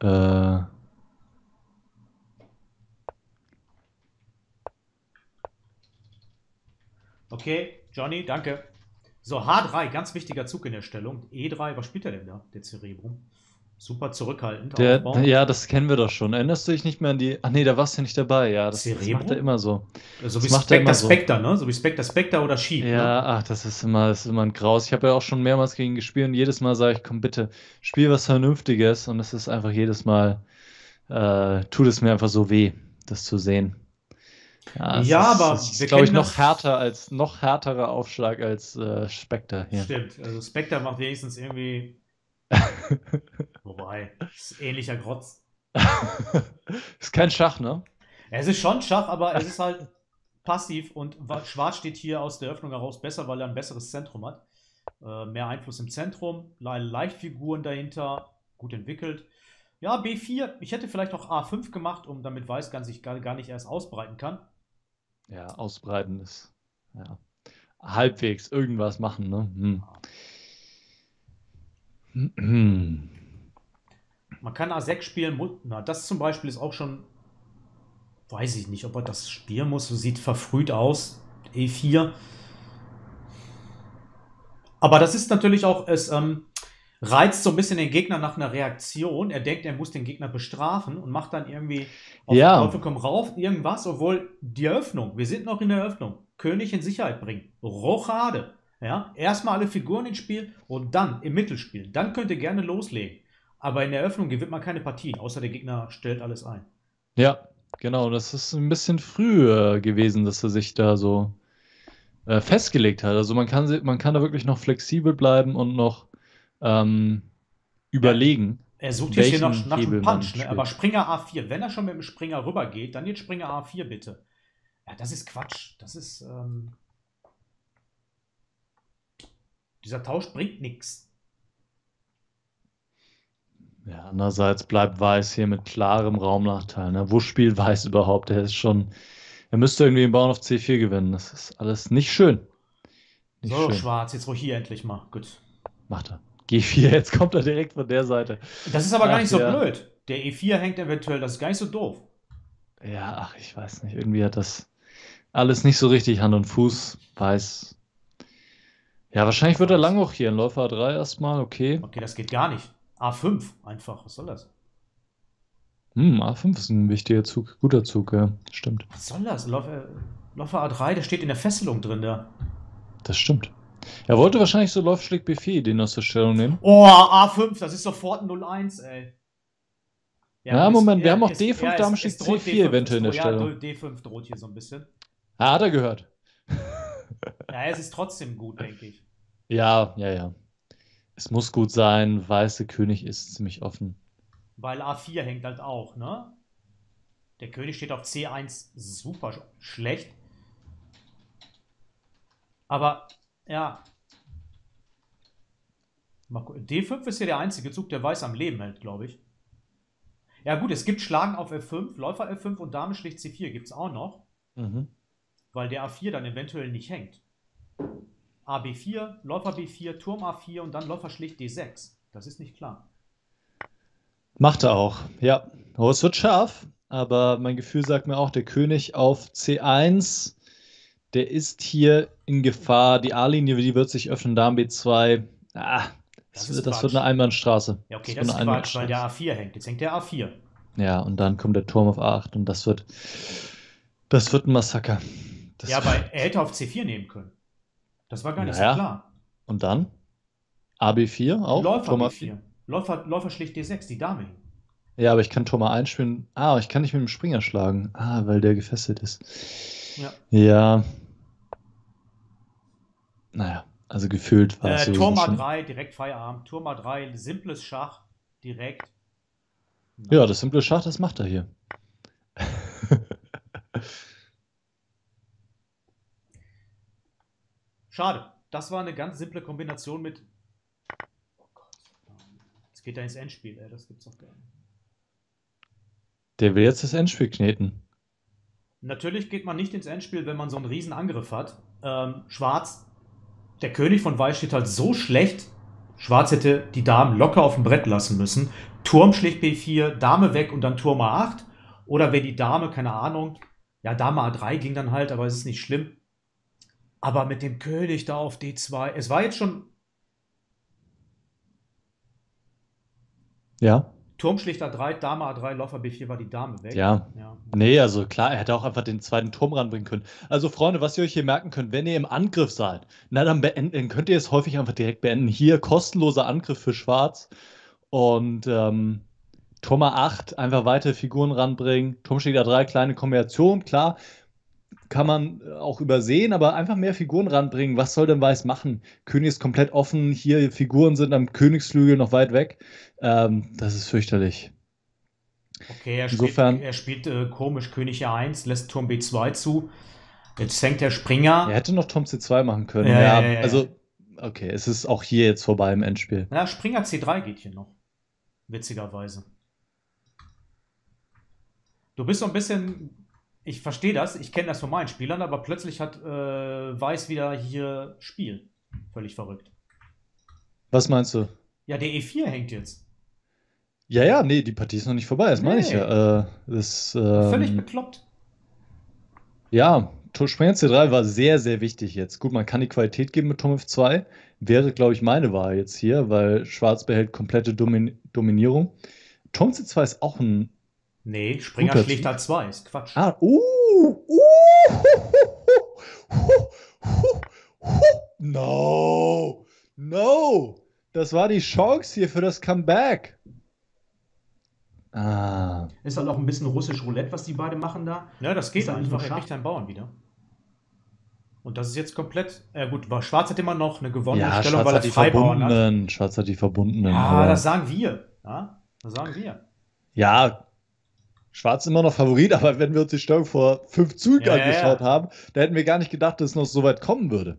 Äh, Okay, Johnny, danke. So, H3, ganz wichtiger Zug in der Stellung. E3, was spielt er denn da? Der Cerebrum. Super zurückhaltend. der, ja, das kennen wir doch schon. Erinnerst du dich nicht mehr an die. Ach nee, da warst du nicht dabei. Ja, das, das macht er immer so. so das wie Spectre immer so. Spectre, ne? So wie Spectre Spectre oder Sheep. Ne? Ja, ach, das ist immer, das ist immer ein Graus. Ich habe ja auch schon mehrmals gegen ihn gespielt und jedes Mal sage ich, komm bitte, spiel was Vernünftiges. Und es ist einfach jedes Mal, äh, tut es mir einfach so weh, das zu sehen. es Ja, ist, aber es ist, glaube ich, noch das- härter als, noch härterer Aufschlag als äh, Spectre hier. Stimmt. Also Spectre macht wenigstens irgendwie. Wobei, ist ähnlicher Grotz. ist kein Schach, ne? Es ist schon Schach, aber es ist halt passiv und Wa- Schwarz steht hier aus der Öffnung heraus besser, weil er ein besseres Zentrum hat. Äh, mehr Einfluss im Zentrum, Le Leichtfiguren dahinter, gut entwickelt. Ja, B4, ich hätte vielleicht auch A5 gemacht, um damit Weiß gar, sich gar, gar nicht erst ausbreiten kann. Ja, ausbreiten ist, ja, halbwegs irgendwas machen, ne? Hm. Man kann A6 spielen, na, das zum Beispiel ist auch schon, weiß ich nicht, ob er das spielen muss, so sieht verfrüht aus, E4. Aber das ist natürlich auch, es ähm, reizt so ein bisschen den Gegner nach einer Reaktion. Er denkt, er muss den Gegner bestrafen und macht dann irgendwie auf Ja. Teufel komm rauf irgendwas, obwohl die Eröffnung, wir sind noch in der Eröffnung, König in Sicherheit bringen, Rochade. Ja, erstmal alle Figuren ins Spiel und dann im Mittelspiel. Dann könnt ihr gerne loslegen. Aber in der Eröffnung gewinnt man keine Partien, außer der Gegner stellt alles ein. Ja, genau. Das ist ein bisschen früher gewesen, dass er sich da so äh, festgelegt hat. Also man kann, man kann da wirklich noch flexibel bleiben und noch ähm, überlegen. Er sucht jetzt hier noch nach einem Punch, ne? aber Springer A4. Wenn er schon mit dem Springer rübergeht, dann jetzt Springer A4 bitte. Ja, das ist Quatsch. Das ist. Ähm dieser Tausch bringt nichts. Ja, andererseits bleibt Weiß hier mit klarem Raumnachteil. Ne? Wo spielt Weiß überhaupt? Er ist schon. Er müsste irgendwie den Bauern auf C4 gewinnen. Das ist alles nicht schön. Nicht So, schön. schwarz, jetzt ruhig hier endlich mal. Gut. Macht er. G4, jetzt kommt er direkt von der Seite. Das ist aber gar Ach, nicht so ja. blöd. Der E4 hängt eventuell, das ist gar nicht so doof. Ja, ach, ich weiß nicht. Irgendwie hat das alles nicht so richtig Hand und Fuß. Weiß. Ja, wahrscheinlich wird er lang auch hier in Läufer A3 erstmal. Okay. Okay, das geht gar nicht. A5 einfach, was soll das? Hm, A5 ist ein wichtiger Zug. Guter Zug, ja. Stimmt. Was soll das? Läufer, Läufer A3, der steht in der Fesselung drin da. Das stimmt. Er wollte wahrscheinlich so Läufschläg B4 den aus der Stellung nehmen. Oh, A5, das ist sofort ein 0-1, ey. Ja, es- Moment, wir haben auch es- D5, es- Dame droht C4 eventuell in der ja, Stellung. D5 droht hier so ein bisschen. Ah, hat er gehört. Ja, es ist trotzdem gut, denke ich. Ja, ja, ja. Es muss gut sein. Weiße König ist ziemlich offen. Weil A4 hängt halt auch, ne? Der König steht auf C1 super sch- schlecht. Aber, ja. Mal gu- D5 ist hier der einzige Zug, der weiß am Leben hält, glaube ich. Ja, gut, es gibt Schlagen auf F5, Läufer F5 und Dame schlicht C4 gibt es auch noch, Mhm. weil der A4 dann eventuell nicht hängt. AB4, Läufer B4, Turm A4 und dann Läufer schlicht D6. Das ist nicht klar. Macht er auch. Ja. Oh, es wird scharf, aber mein Gefühl sagt mir auch, der König auf C1, der ist hier in Gefahr. Die A-Linie, die wird sich öffnen. Dame B2. Ah, Das das, das wird eine Einbahnstraße. Ja, okay, wird das ist eine Quatsch, weil der Einbahnstraße. A4 hängt. Jetzt hängt der A4. Ja, und dann kommt der Turm auf A8 und das wird, das wird ein Massaker. Das ja, aber er hätte auf C4 nehmen können. Das war gar nicht Naja, so klar. Und dann? AB4 auch? Läufer Turm B4. Läufer, Läufer schlicht D6, die Dame. Ja, aber ich kann Turm A1 spielen. Ah, ich kann nicht mit dem Springer schlagen. Ah, weil der gefesselt ist. Ja. Ja. Naja, also gefühlt war es Äh, sowieso Turm schon- A3, direkt Feierabend. Turm A3, simples Schach, direkt. Ja, das simple Schach, das macht er hier. Schade. Das war eine ganz simple Kombination mit. Oh Gott. Jetzt geht er ins Endspiel, ey. Das gibt's doch gar nicht. Der will jetzt das Endspiel kneten. Natürlich geht man nicht ins Endspiel, wenn man so einen riesen Angriff hat. Ähm, Schwarz, der König von Weiß steht halt so schlecht. Schwarz hätte die Damen locker auf dem Brett lassen müssen. Turm schlicht B4, Dame weg und dann Turm A8. Oder wäre die Dame, keine Ahnung, ja, Dame A3 ging dann halt, aber es ist nicht schlimm. Aber mit dem König da auf D2, es war jetzt schon. Ja. Turm schlicht A3, Dame A3, Läufer B4 war die Dame weg. Ja. ja. Nee, also klar, er hätte auch einfach den zweiten Turm ranbringen können. Also, Freunde, was ihr euch hier merken könnt, wenn ihr im Angriff seid, na dann beenden, könnt ihr es häufig einfach direkt beenden. Hier kostenloser Angriff für Schwarz. Und ähm, Turm A8, einfach weitere Figuren ranbringen. Turm steht A3, kleine Kombination, klar. Kann man auch übersehen, aber einfach mehr Figuren ranbringen. Was soll denn Weiß machen? König ist komplett offen. Hier Figuren sind am Königsflügel noch weit weg. Ähm, das ist fürchterlich. Okay, er Insofern, spielt, er spielt äh, komisch König A1, lässt Turm B2 zu. Jetzt fängt der Springer. Er hätte noch Turm C2 machen können. Ja, ja, ja, ja also, okay, es ist auch hier jetzt vorbei im Endspiel. Ja, Springer C3 geht hier noch. Witzigerweise. Du bist so ein bisschen, ich verstehe das, ich kenne das von meinen Spielern, aber plötzlich hat äh, Weiß wieder hier Spiel. Völlig verrückt. Was meinst du? Ja, der E4 hängt jetzt. Ja, ja, nee, die Partie ist noch nicht vorbei, das nee. meine ich ja. Äh, das, ähm, Völlig bekloppt. Ja, Springer C3 war sehr, sehr wichtig jetzt. Gut, man kann die Qualität geben mit Turm F2. Wäre, glaube ich, meine Wahl jetzt hier, weil Schwarz behält komplette Domin Dominierung. Turm C2 ist auch ein Nee, Springer schlicht A2, ist Quatsch. Ah, uh, uh, no, no. Das war die Chance hier für das Comeback. Ah. Ist halt auch ein bisschen russisch Roulette, was die beiden machen da. Ja, das geht einfach. Er kriegt einen Bauern wieder. Und das ist jetzt komplett. Äh gut, Schwarz hat immer noch eine gewonnene ja, Stellung, Schwarz weil er Freibauern hat. Schwarz hat die verbundenen. Ja, das sagen wir. Ja, das sagen wir. Ja, Schwarz immer noch Favorit, aber wenn wir uns die Stellung vor fünf Zügen ja, angeschaut ja. haben, da hätten wir gar nicht gedacht, dass es noch so weit kommen würde.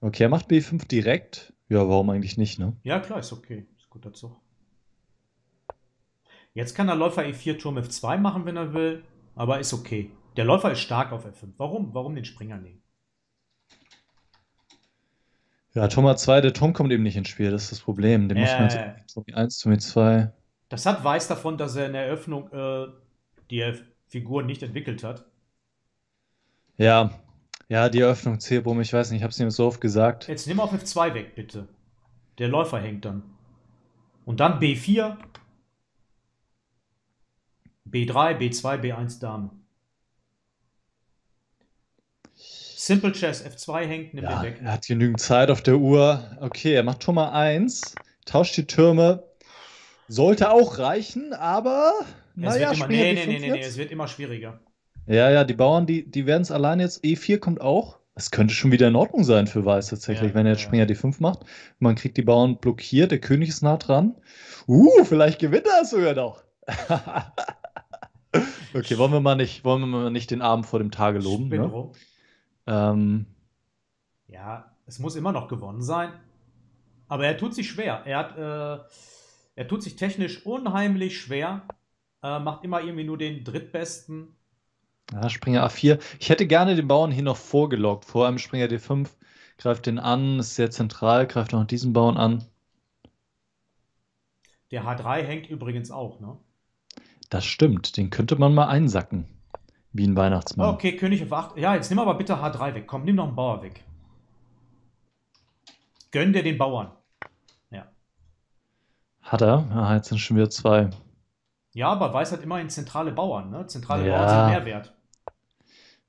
Okay, er macht B5 direkt. Ja, warum eigentlich nicht, ne? Ja, klar, ist okay. Ist guter Zug. Jetzt kann der Läufer E4 Turm F2 machen, wenn er will, aber ist okay. Der Läufer ist stark auf F5. Warum? Warum den Springer nehmen? Ja, Thomas 2, der Turm kommt eben nicht ins Spiel, das ist das Problem. Den muss man jetzt zum 1 zum 2. Das hat Weiß davon, dass er in der Eröffnung äh, die Figur nicht entwickelt hat. Ja, ja, die Eröffnung, Zebrum, ich weiß nicht, ich habe es ihm so oft gesagt. Jetzt nimm auf F2 weg, bitte. Der Läufer hängt dann. Und dann B4, B3, B2, B1 Dame. Simple Chess F2 hängt, nimm ja, den weg. Er hat genügend Zeit auf der Uhr. Okay, er macht Turm 1, tauscht die Türme. Sollte auch reichen, aber. Naja, immer, nee, nee, nee, nee, nee, es wird immer schwieriger. Ja, ja, die Bauern, die, die werden es allein jetzt. E4 kommt auch. Es könnte schon wieder in Ordnung sein für Weiß tatsächlich, ja, wenn er jetzt ja. Springer D5 macht. Man kriegt die Bauern blockiert, der König ist nah dran. Uh, vielleicht gewinnt er es sogar noch. okay, wollen wir mal nicht, wollen wir mal nicht den Abend vor dem Tage loben. Ne? Ähm, ja, es muss immer noch gewonnen sein. Aber er tut sich schwer. Er, hat, äh, er tut sich technisch unheimlich schwer. Äh, macht immer irgendwie nur den drittbesten. Ja, Springer A4. Ich hätte gerne den Bauern hier noch vorgelockt. Vor einem Springer D5. Greift den an, ist sehr zentral, greift auch diesen Bauern an. Der H3 hängt übrigens auch, ne? Das stimmt, den könnte man mal einsacken. Wie ein Weihnachtsmann. Okay, König auf 8. Ja, jetzt nimm aber bitte H3 weg. Komm, nimm noch einen Bauer weg. Gönn dir den Bauern. Ja. Hat er? Ah, jetzt sind schon wieder zwei. Ja, aber Weiß hat immerhin zentrale Bauern, ne? Zentrale ja. Bauern sind mehr wert.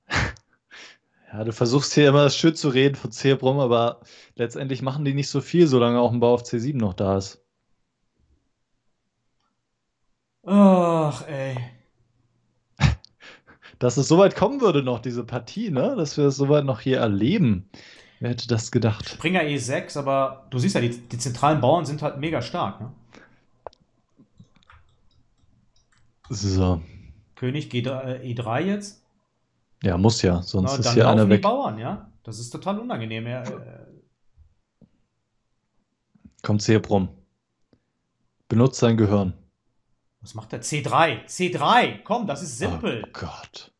ja, du versuchst hier immer schön zu reden von Zebrum, aber letztendlich machen die nicht so viel, solange auch ein Bau auf C7 noch da ist. Ach, ey dass es so weit kommen würde noch, diese Partie, ne? Dass wir es so weit noch hier erleben. Wer hätte das gedacht? Springer E6, aber du siehst ja, die, die zentralen Bauern sind halt mega stark, ne? So. König G3, E3 jetzt? Ja, muss ja, sonst Na, ist hier einer weg. die Bauern, ja? Das ist total unangenehm. Ja, äh, Kommt Zebrum. Benutzt sein Gehirn. Was macht der? C3. C3. Komm, das ist simpel. Oh Gott.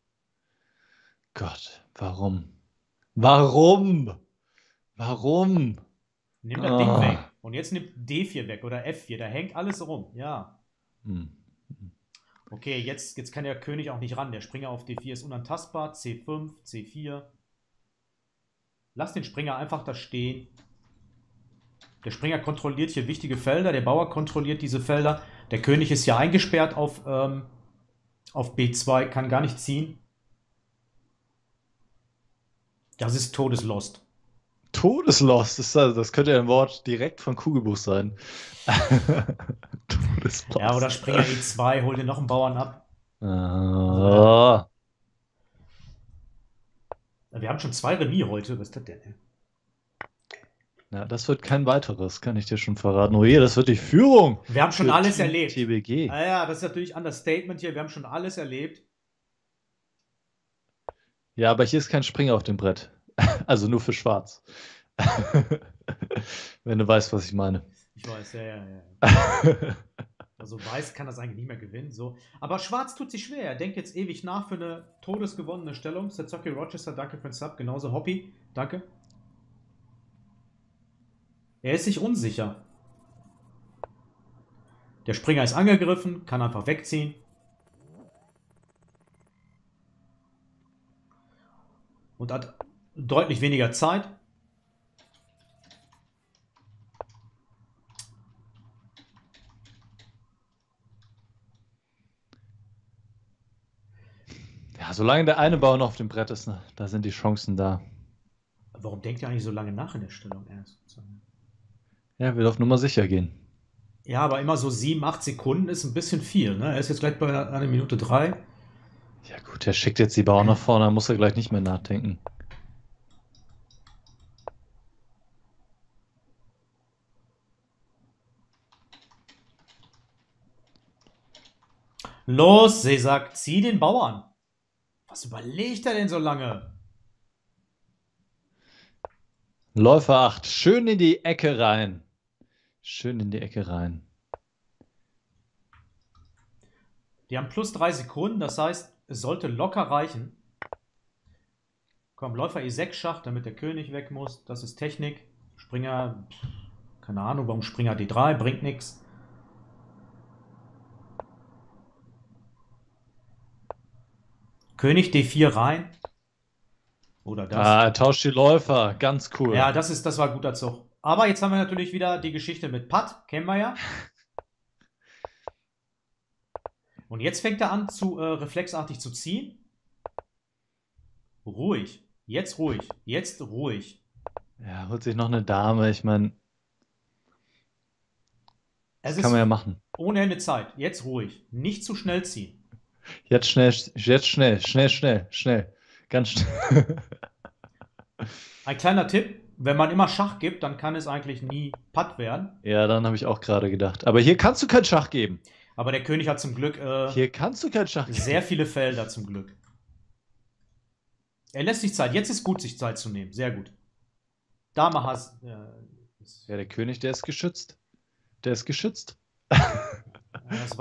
Gott, warum? Warum? Warum? Nimm das oh. Ding weg. Und jetzt nimmt D4 weg oder F4. Da hängt alles rum. Ja. Hm. Okay, jetzt, jetzt kann der König auch nicht ran. Der Springer auf D4 ist unantastbar. C5, C4. Lass den Springer einfach da stehen. Der Springer kontrolliert hier wichtige Felder. Der Bauer kontrolliert diese Felder. Der König ist hier eingesperrt auf, ähm, auf B2, kann gar nicht ziehen. Das ist Todeslost. Todeslost, das, das könnte ja ein Wort direkt von Kugelbuch sein. Todeslost. Ja, oder Springer E2, hol dir noch einen Bauern ab. Oh. Wir haben schon zwei Remis heute. Was ist das denn? Ja, das wird kein weiteres, kann ich dir schon verraten. Oh je, das wird die Führung. Wir haben schon alles erlebt. TBG. Ah ja, das ist natürlich Understatement hier. Wir haben schon alles erlebt. Ja, aber hier ist kein Springer auf dem Brett. Also nur für Schwarz. Wenn du weißt, was ich meine. Ich weiß, ja, ja, ja. also Weiß kann das eigentlich nicht mehr gewinnen. So. Aber Schwarz tut sich schwer. Er denkt jetzt ewig nach für eine todesgewonnene Stellung. Setsuki Rochester, danke für den Sub. Genauso Hoppy, danke. Er ist sich unsicher. Der Springer ist angegriffen, kann einfach wegziehen. Und hat deutlich weniger Zeit. Ja, solange der eine Bau noch auf dem Brett ist, ne, da sind die Chancen da. Warum denkt ihr eigentlich so lange nach in der Stellung erst? Ja, will auf Nummer sicher gehen. Ja, aber immer so sieben, acht Sekunden ist ein bisschen viel. Ne? Er ist jetzt gleich bei einer Minute drei. Ja gut, er schickt jetzt die Bauern nach vorne, dann muss er gleich nicht mehr nachdenken. Los, Sesak, zieh den Bauern. Was überlegt er denn so lange? Läufer 8, schön in die Ecke rein. Schön in die Ecke rein. Die haben plus drei Sekunden, das heißt, es sollte locker reichen. Komm, Läufer E6 Schach, damit der König weg muss. Das ist Technik. Springer, keine Ahnung, warum Springer D3, bringt nichts. König D4 rein. Oder das. Ah, tauscht die Läufer, ganz cool. Ja, das, ist, das war ein guter Zug. Aber jetzt haben wir natürlich wieder die Geschichte mit Pat, kennen wir ja. Und jetzt fängt er an, zu äh, reflexartig zu ziehen. Ruhig. Jetzt ruhig. Jetzt ruhig. Ja, holt sich noch eine Dame. Ich meine, das kann man ja machen. Ohne Ende Zeit. Jetzt ruhig. Nicht zu schnell ziehen. Jetzt schnell, jetzt schnell, schnell, schnell, schnell. Ganz schnell. Ein kleiner Tipp: wenn man immer Schach gibt, dann kann es eigentlich nie Patt werden. Ja, dann habe ich auch gerade gedacht. Aber hier kannst du kein Schach geben. Aber der König hat zum Glück. Äh, hier kannst du kein Schach geben. Sehr viele Felder zum Glück. Er lässt sich Zeit. Jetzt ist gut, sich Zeit zu nehmen. Sehr gut. Dame hast. Äh, ja, der König, der ist geschützt. Der ist geschützt.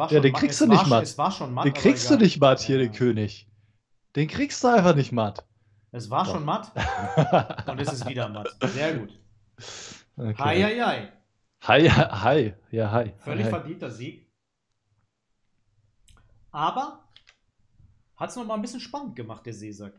Ja, den kriegst du nicht matt. Den kriegst du nicht matt hier, den König. Den kriegst du einfach nicht matt. Es war Doch. schon matt und es ist wieder matt. Sehr gut. Okay. Hi, hi, hi. Hi, hi, ja, hi. Völlig hi. verdienter Sieg. Aber hat es nochmal ein bisschen spannend gemacht, der Seesack.